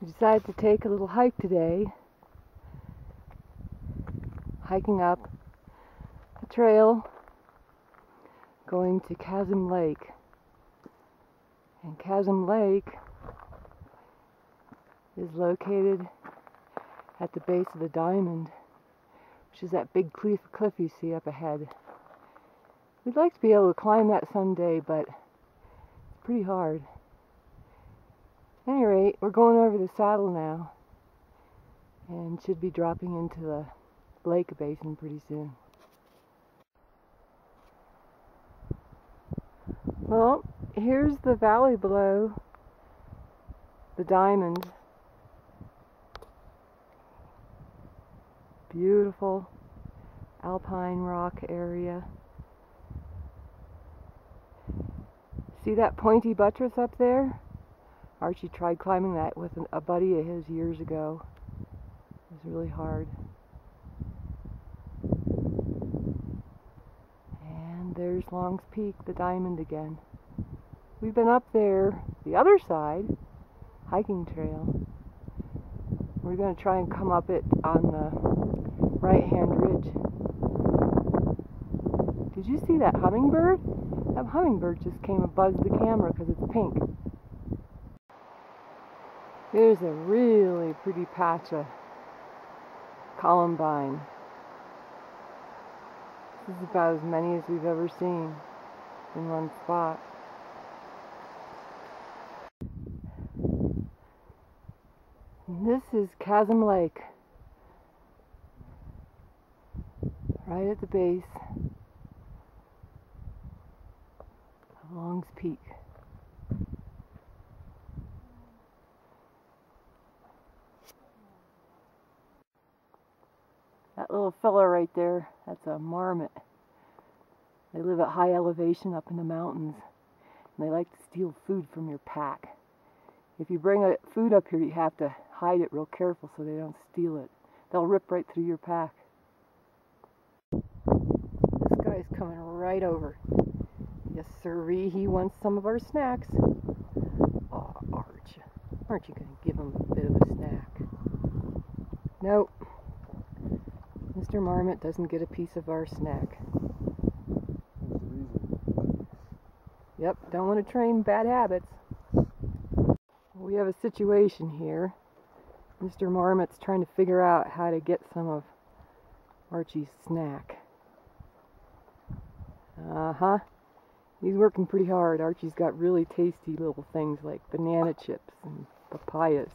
We decided to take a little hike today. Hiking up a trail going to Chasm Lake. And Chasm Lake is located at the base of the diamond, which is that big cliff, cliff you see up ahead. We'd like to be able to climb that someday, but it's pretty hard. Any rate, we're going over the saddle now and should be dropping into the lake basin pretty soon. Well, here's the valley below the diamond. Beautiful alpine rock area. See that pointy buttress up there? Archie tried climbing that with an, a buddy of his years ago. It was really hard. And there's Long's Peak, the diamond again. We've been up there, the other side, hiking trail. We're going to try and come up it on the right hand ridge. Did you see that hummingbird? That hummingbird just came and buzzed the camera because it's pink. Here's a really pretty patch of columbine. This is about as many as we've ever seen in one spot. This is Chasm Lake. Right at the base of Long's Peak. Little fella right there, that's a marmot. They live at high elevation up in the mountains. And they like to steal food from your pack. If you bring a food up here, you have to hide it real careful so they don't steal it. They'll rip right through your pack. This guy's coming right over. Yes, sirree, he wants some of our snacks. Oh, Arch, aren't you going to give him a bit of a snack? Nope. Mr. Marmot doesn't get a piece of our snack. Yep, don't want to train bad habits. We have a situation here. Mr. Marmot's trying to figure out how to get some of Archie's snack. Uh-huh. He's working pretty hard. Archie's got really tasty little things like banana chips and papayas.